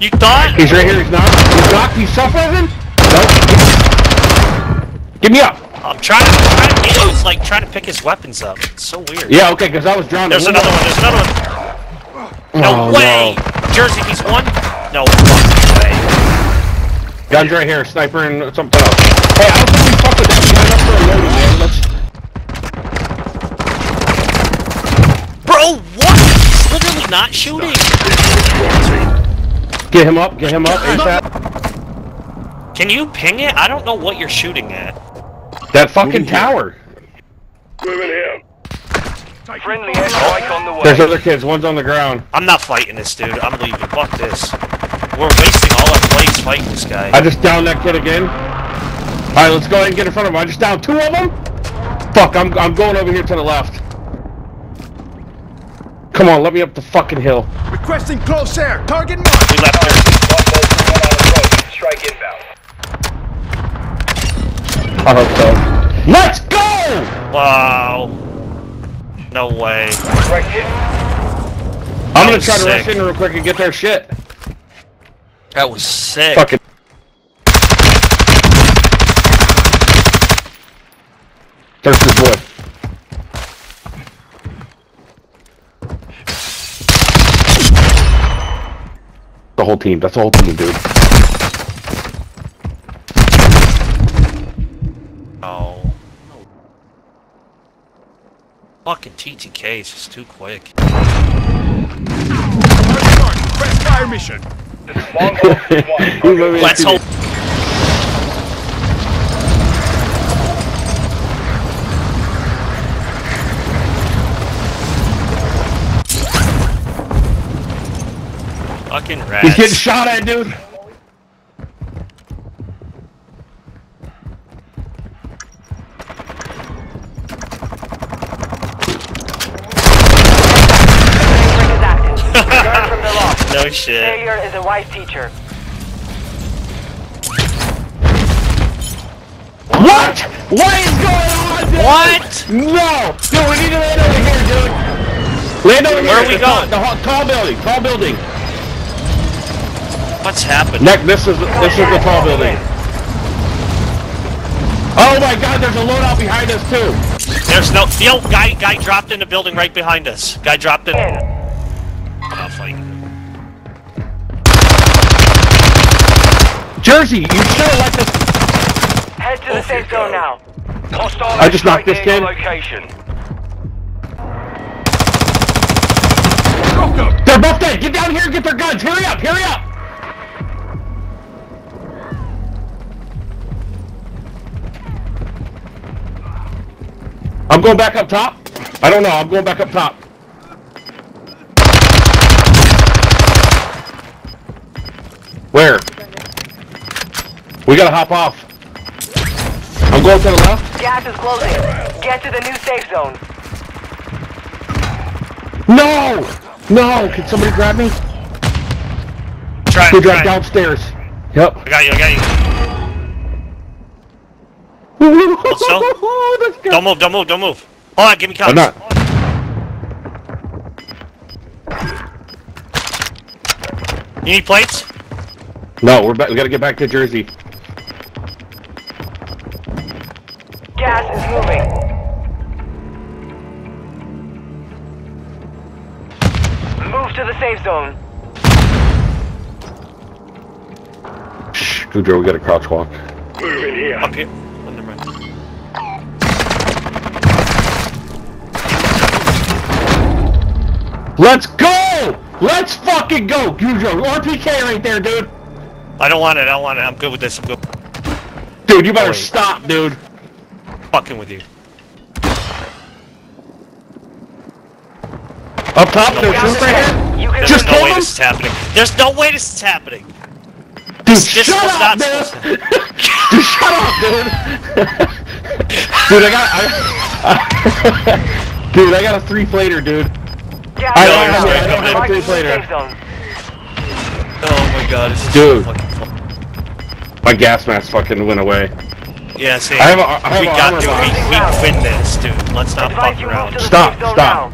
You thought? He's right here. He's not. He's not. He's suffering. Nope. Give me up. I'm trying to, trying to get He's like trying to pick his weapons up. It's so weird. Yeah. Okay. Because I was drowning. There's another one. There's another one. No Oh, way. Jersey, he's one. No fucking way. Guns right here. Sniper and something else. Hey, I don't think we fuck with that guy up for a loading, man. Let's Bro, what? He's literally not shooting. Get him up. Get him up. ASAP. Can you ping it? I don't know what you're shooting at. That fucking tower. Moving here. Friendly airstrike oh. on the way. There's other kids. One's on the ground. I'm not fighting this dude. I'm leaving. Fuck this. We're wasting all our plays fighting this guy. I just downed that kid again. All right, let's go ahead and get in front of him. I just downed two of them. Fuck, I'm I'm going over here to the left. Come on, let me up the fucking hill. Requesting close air. Target marked. we left Jersey. One on approach. Strike inbound. I hope so. Let's go! Wow. No way. Strike hit. I'm gonna was try to rush in real quick and get their shit. That was sick. Fucking. There's Thirsty boy. The whole team. That's the whole team, dude. Oh. Fucking TTK is just too quick. Target marked. Press fire mission. Longbow 1. Let's hope. Fucking rats. He's getting shot at, dude. Ring is active. Return from the lock. No shit. Failure is a wise teacher. What? What is going on, dude? What? No! Dude, we need to land over here, dude. Land over Where here. are we the tall- going? The hall- tall building. Tall building. What's happening? Nick, this is this is the tall oh, building. Oh my God! There's a loadout behind us too. There's no. Yo, guy, guy dropped in the building right behind us. Guy dropped in. In. I'm not oh, fighting. Jersey, you should have let this. Head to the safe zone now. Hostile I just knocked this near your kid. Location. They're both dead. Get down here and get their guns. Hurry up! Hurry up! I'm going back up top. I don't know. I'm going back up top. Where? We gotta hop off. I'm going to the left. Gas is closing. Get to the new safe zone. No! No! Can somebody grab me? Try Go it. drive Try downstairs. Yep. I got you. I got you. Let's. Don't move. Don't move. Don't move. Hold on. Give me cover. I'm cover. not. You need plates? No, we're back. We gotta get back to Jersey. Gas is moving. Move to the safe zone. Shh, Goudreau, we gotta crouch walk. Moving here. Up here. Let's go! Let's fucking go, Goudreau. RPK right there, dude. I don't want it. I don't want it. I'm good with this. I'm good. Dude, you better Wait. stop, dude. Fucking with you. Up top, there's Gas roof is right here. There's Just no way him? this is happening. There's no way this is happening. Dude, This shut was up, not man. supposed dude, shut up, dude. dude, I got, I, dude, I got a three plater, dude. I don't have Come I later. Oh my god, this Dude. Fucking My gas mask fucking went away. Yeah, see. I have a, I have we got to we, we win this, dude. Let's not fuck around. Stop, stop. Now.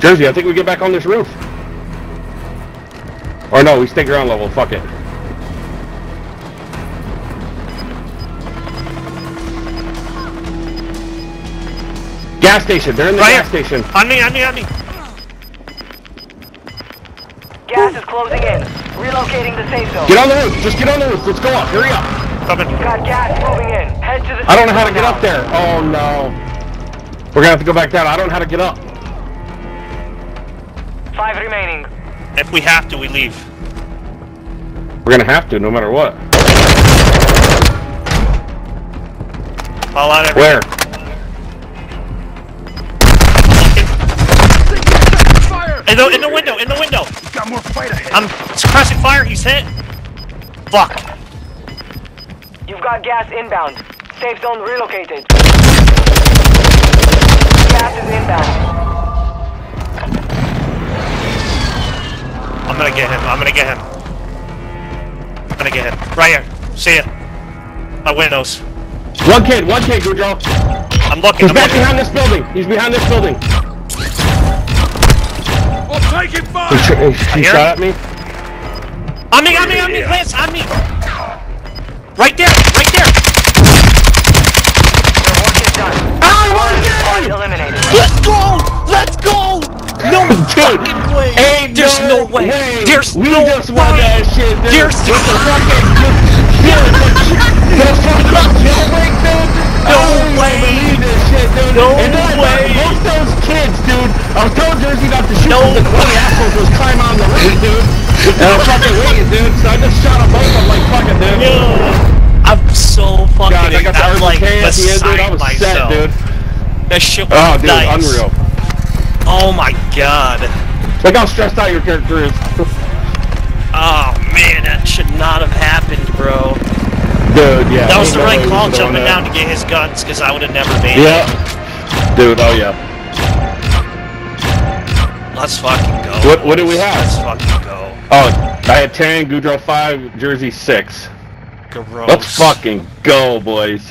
Jersey, I think we get back on this roof. Or no, we stick around. level, fuck it. Gas station. They're in the Right gas here. station. On me, on me, on me. Gas is closing in. Relocating the safe zone. Get on the roof. Just get on the roof. Let's go up. Hurry up. Coming. Got gas moving in. Head to the I don't know how to get now. up there. Oh no. We're gonna have to go back down. I don't know how to get up. Five remaining. If we have to, we leave. We're gonna have to, no matter what. All out every. Where? In the, in the window, in the window. Got more fight ahead. I'm suppressing fire, he's hit. Fuck. You've got gas inbound. Safe zone relocated. Gas is inbound. I'm gonna get him, I'm gonna get him. I'm gonna get him. Right here. See ya. My windows. One kid, one kid, Goudreau. I'm looking, He's I'm back looking. behind this building. He's behind this building. I'm taking He, fire! sh- he hear shot at me. On me, on me, on me, Lance, on me. Right there, right there. Your work is done. Target eliminated. Let's go! Let's go! No fucking way! Ain't There's no way! There's we no just won way! that shit, dude. There's- With the fucking yeah, the, the fucking jailbreak, dude. No way. believe this shit, dude. No and then way. Of those kids, dude. I was telling Jersey not to shoot No because one of the assholes was climbing on the roof, dude. And I'm fucking waiting, dude. So I just shot them both. I'm like, fucking, dude. I'm so fucking. God, I got the I'm like RPK at the end, dude. I beside was set, myself. dude. That shit was Oh, dude, nice. unreal. Oh my god. Look how stressed out your character is. Oh man, that should not have happened, bro. Dude, yeah. That was the right call, jumping down to get his guns, because I would have never made it. Yeah. Dude, oh yeah. Let's fucking go. What what do we have? Let's fucking go. Oh, I had 10, Goudreau 5, Jersey 6. Gross. Let's fucking go, boys.